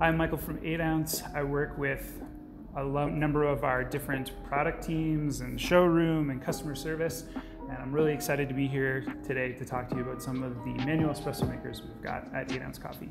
I'm Michael from 8 Ounce. I work with a number of our different product teams and showroom and customer service. And I'm really excited to be here today to talk to you about some of the manual espresso makers we've got at 8 Ounce Coffee.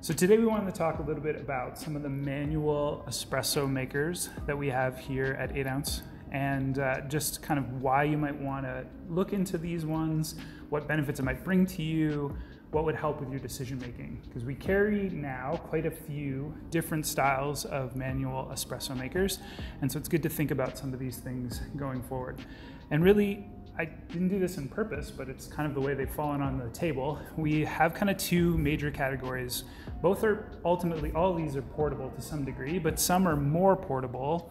So today we wanted to talk a little bit about some of the manual espresso makers that we have here at 8 Ounce and uh, just kind of why you might want to look into these ones, what benefits it might bring to you, what would help with your decision making. Because we carry now quite a few different styles of manual espresso makers, and so it's good to think about some of these things going forward. And really, I didn't do this on purpose, but it's kind of the way they've fallen on the table. We have kind of two major categories. Both are ultimately, all these are portable to some degree, but some are more portable,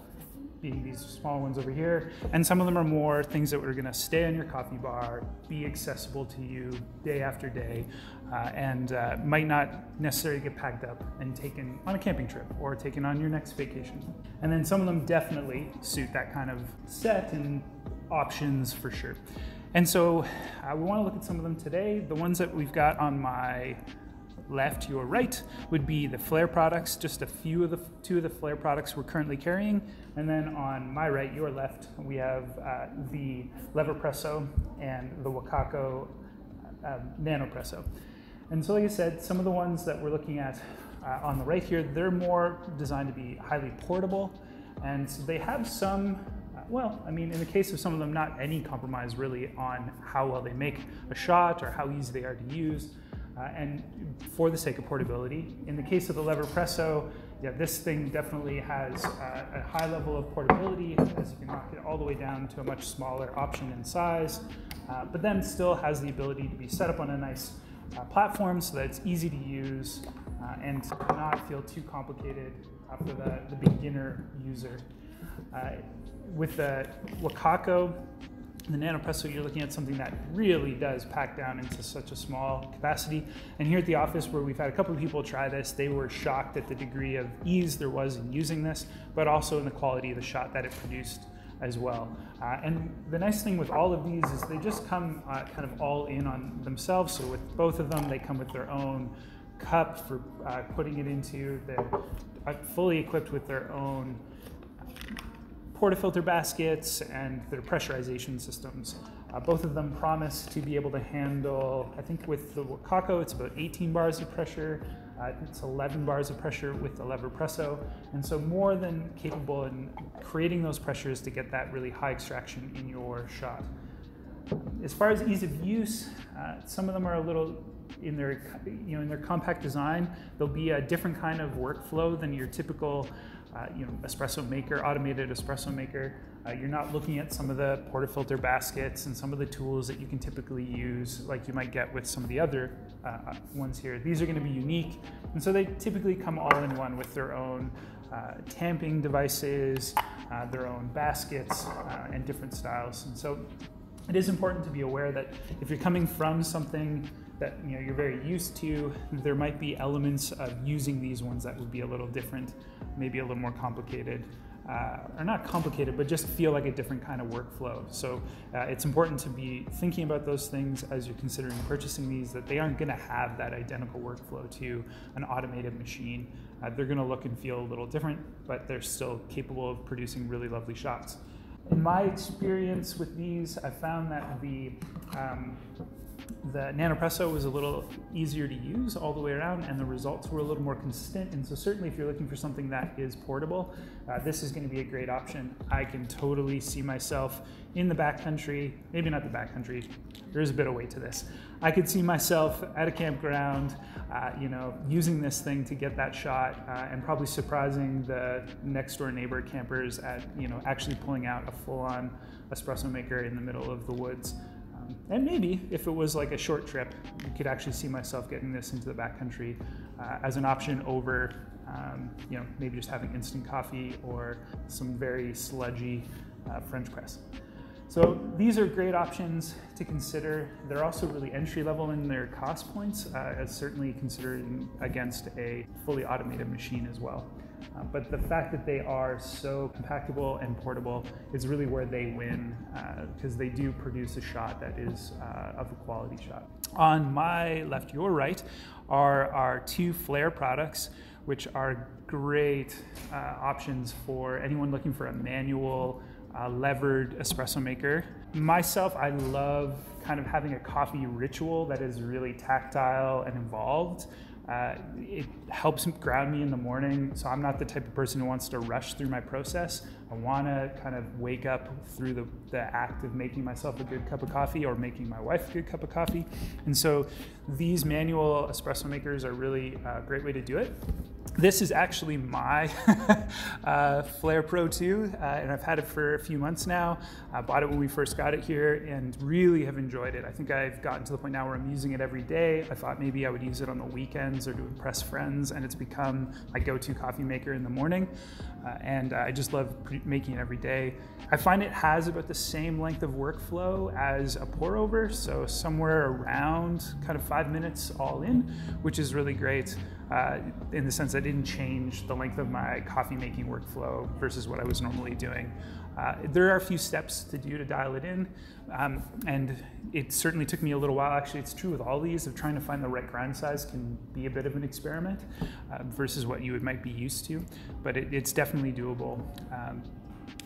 being these small ones over here, and some of them are more things that are gonna stay on your coffee bar, be accessible to you day after day, uh, and uh, might not necessarily get packed up and taken on a camping trip or taken on your next vacation. And then some of them definitely suit that kind of set and options for sure. And so uh, we want to look at some of them today. The ones that we've got on my left, your right, would be the Flair products, just a few of the two of the Flair products we're currently carrying. And then on my right, your left, we have uh, the Leverpresso and the Wacaco uh, Nanopresso. And so like I said, some of the ones that we're looking at uh, on the right here, they're more designed to be highly portable. And so they have some well, I mean, in the case of some of them, not any compromise really on how well they make a shot or how easy they are to use. Uh, and for the sake of portability. In the case of the Leverpresso, yeah, this thing definitely has uh, a high level of portability as you can knock it all the way down to a much smaller option in size, uh, but then still has the ability to be set up on a nice uh, platform so that it's easy to use uh, and not feel too complicated for the, the beginner user. Uh, with the Wacaco, the Nanopresso, you're looking at something that really does pack down into such a small capacity. And here at the office, where we've had a couple of people try this, they were shocked at the degree of ease there was in using this, but also in the quality of the shot that it produced as well. Uh, and the nice thing with all of these is they just come uh, kind of all in on themselves. So with both of them, they come with their own cup for uh, putting it into. They're uh, fully equipped with their own portafilter baskets and their pressurization systems. Uh, both of them promise to be able to handle, I think with the Wacaco, it's about 18 bars of pressure. Uh, it's 11 bars of pressure with the Leverpresso. And so more than capable in creating those pressures to get that really high extraction in your shot. As far as ease of use, uh, some of them are a little in their, you know, in their compact design, there'll be a different kind of workflow than your typical uh, you know, espresso maker, automated espresso maker. Uh, you're not looking at some of the portafilter baskets and some of the tools that you can typically use, like you might get with some of the other uh, ones here. These are going to be unique, and so they typically come all in one with their own uh, tamping devices, uh, their own baskets, uh, and different styles. And so it is important to be aware that if you're coming from something that you know you're very used to, there might be elements of using these ones that would be a little different, maybe a little more complicated. Uh, or not complicated, but just feel like a different kind of workflow. So uh, it's important to be thinking about those things as you're considering purchasing these, that they aren't going to have that identical workflow to an automated machine. Uh, they're going to look and feel a little different, but they're still capable of producing really lovely shots. In my experience with these, I found that the um, the Nanopresso was a little easier to use all the way around and the results were a little more consistent. And so certainly if you're looking for something that is portable, uh, this is gonna be a great option. I can totally see myself in the backcountry, maybe not the backcountry, there's a bit of weight to this. I could see myself at a campground, uh, you know, using this thing to get that shot uh, and probably surprising the next door neighbor campers at, you know, actually pulling out a full on espresso maker in the middle of the woods. And maybe if it was like a short trip, you could actually see myself getting this into the backcountry uh, as an option over, um, you know, maybe just having instant coffee or some very sludgy uh, French press. So these are great options to consider. They're also really entry level in their cost points, uh, as certainly considering against a fully automated machine as well. Uh, but the fact that they are so compactable and portable is really where they win because uh, they do produce a shot that is uh, of a quality shot. On my left, your right, are our two Flair products, which are great uh, options for anyone looking for a manual uh, levered espresso maker. Myself, I love kind of having a coffee ritual that is really tactile and involved. Uh, it helps ground me in the morning, so I'm not the type of person who wants to rush through my process. I want to kind of wake up through the, the act of making myself a good cup of coffee or making my wife a good cup of coffee. And so these manual espresso makers are really a great way to do it. This is actually my uh, Flair Pro 2, uh, and I've had it for a few months now. I bought it when we first got it here and really have enjoyed it. I think I've gotten to the point now where I'm using it every day. I thought maybe I would use it on the weekends or to impress friends, and it's become my go-to coffee maker in the morning. Uh, and I just love making it every day. I find it has about the same length of workflow as a pour over, so somewhere around kind of five minutes all in, which is really great uh, in the sense that I didn't change the length of my coffee making workflow versus what I was normally doing. Uh, there are a few steps to do to dial it in, um, and it certainly took me a little while. Actually, it's true with all these of trying to find the right grind size can be a bit of an experiment uh, versus what you might be used to, but it, it's definitely doable. Um,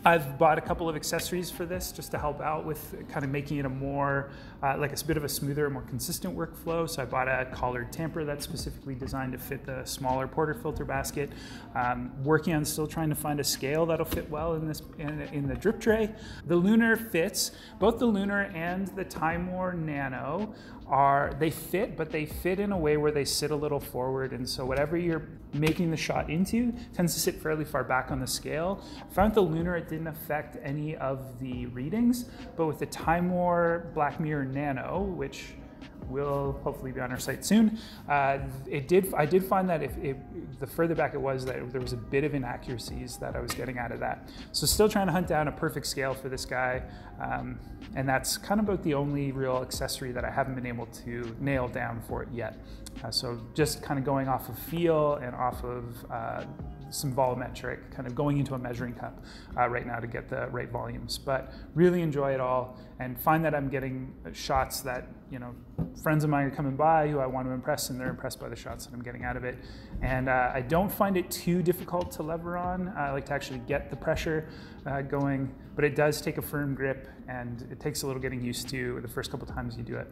I've bought a couple of accessories for this just to help out with kind of making it a more, uh, like a bit of a smoother, more consistent workflow. So I bought a collared tamper that's specifically designed to fit the smaller portafilter basket. Um, working on still trying to find a scale that'll fit well in this in, in the drip tray. The Lunar fits. Both the Lunar and the Timemore Nano are they fit, but they fit in a way where they sit a little forward, and so whatever you're making the shot into tends to sit fairly far back on the scale. I found the Lunar it didn't affect any of the readings, but with the Timemore Black Mirror Nano, which will hopefully be on our site soon. Uh, it did. I did find that if it, the further back it was, that there was a bit of inaccuracies that I was getting out of that. So still trying to hunt down a perfect scale for this guy, um, and that's kind of about the only real accessory that I haven't been able to nail down for it yet. Uh, so just kind of going off of feel and off of uh, some volumetric, kind of going into a measuring cup uh, right now to get the right volumes. But really enjoy it all and find that I'm getting shots that, you know, friends of mine are coming by who I want to impress and they're impressed by the shots that I'm getting out of it. And uh, I don't find it too difficult to lever on. I like to actually get the pressure uh, going, but it does take a firm grip and it takes a little getting used to the first couple times you do it.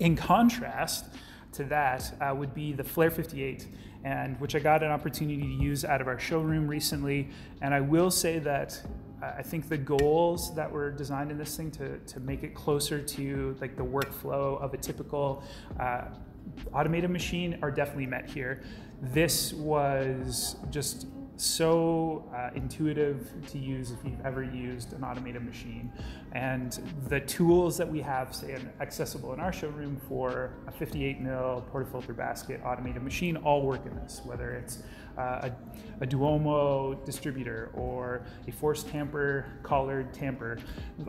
In contrast, to that uh, would be the Flair 58 and which I got an opportunity to use out of our showroom recently. And I will say that I think the goals that were designed in this thing to, to make it closer to like the workflow of a typical uh, automated machine are definitely met here. This was just so uh, intuitive to use if you've ever used an automated machine. And the tools that we have, say, accessible in our showroom for a 58 mil portafilter basket automated machine all work in this, whether it's uh, a, a, Duomo distributor or a forced tamper collared tamper.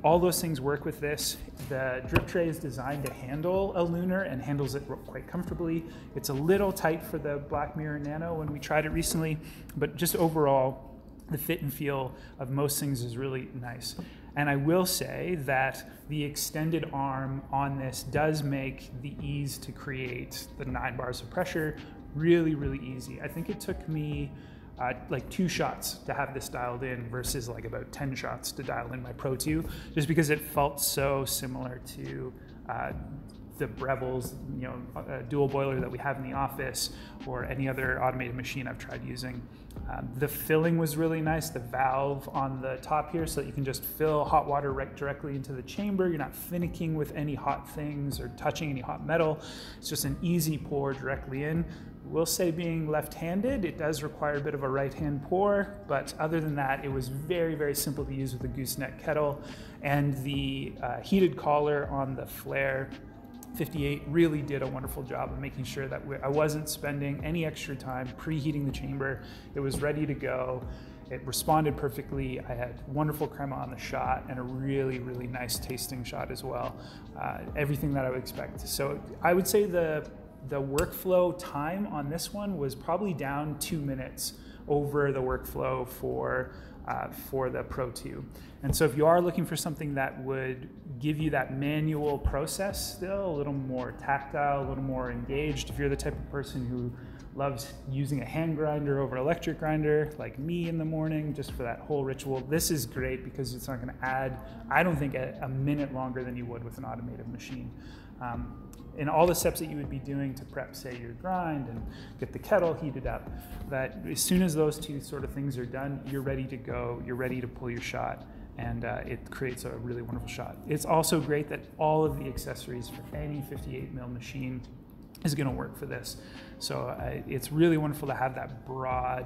All those things work with this. The drip tray is designed to handle a lunar and handles it quite comfortably. It's a little tight for the Black Mirror Nano when we tried it recently, but just overall, the fit and feel of most things is really nice. And I will say that the extended arm on this does make the ease to create the nine bars of pressure really, really easy. I think it took me uh, like two shots to have this dialed in versus like about 10 shots to dial in my Pro 2, just because it felt so similar to uh, the Breville's, you know, dual boiler that we have in the office or any other automated machine I've tried using. Um, the filling was really nice. The valve on the top here so that you can just fill hot water right directly into the chamber. You're not finicking with any hot things or touching any hot metal. It's just an easy pour directly in. We'll say being left-handed, it does require a bit of a right-hand pour, but other than that, it was very, very simple to use with the gooseneck kettle. And the uh, heated collar on the Flair 58 really did a wonderful job of making sure that I wasn't spending any extra time preheating the chamber. It was ready to go. It responded perfectly. I had wonderful crema on the shot and a really, really nice tasting shot as well. Uh, everything that I would expect. So I would say the the workflow time on this one was probably down two minutes over the workflow for uh, for the Pro 2. And so if you are looking for something that would give you that manual process still, a little more tactile, a little more engaged, if you're the type of person who loves using a hand grinder over electric grinder, like me in the morning, just for that whole ritual, this is great because it's not going to add, I don't think, a, a, minute longer than you would with an automated machine. Um, in all the steps that you would be doing to prep, say, your grind and get the kettle heated up, that as soon as those two sort of things are done, you're ready to go, you're ready to pull your shot, and uh, it creates a really wonderful shot. It's also great that all of the accessories for any 58 mil machine is going to work for this. So uh, it's really wonderful to have that broad,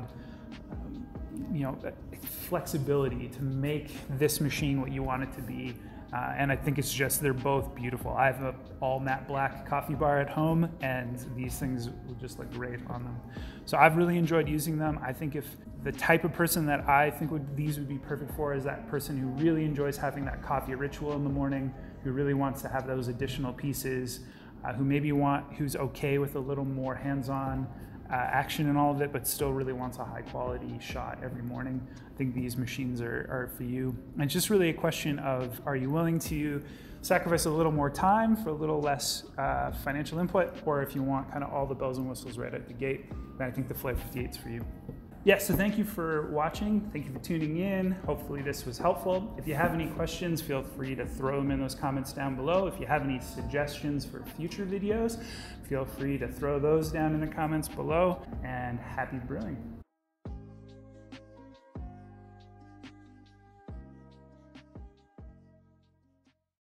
um, you know, flexibility to make this machine what you want it to be uh, and I think it's just, they're both beautiful. I have an all matte black coffee bar at home, and these things just look great on them. So I've really enjoyed using them. I think if the type of person that I think would these would be perfect for is that person who really enjoys having that coffee ritual in the morning, who really wants to have those additional pieces, uh, who maybe want, who's okay with a little more hands-on uh, action in all of it, but still really wants a high quality shot every morning. I think these machines are, are for you. And it's just really a question of are you willing to sacrifice a little more time for a little less uh, financial input, or if you want kind of all the bells and whistles right at the gate, then I think the Flair 58 is for you yeah, so thank you for watching. Thank you for tuning in. Hopefully this was helpful. If you have any questions, feel free to throw them in those comments down below. If you have any suggestions for future videos, feel free to throw those down in the comments below. And happy brewing.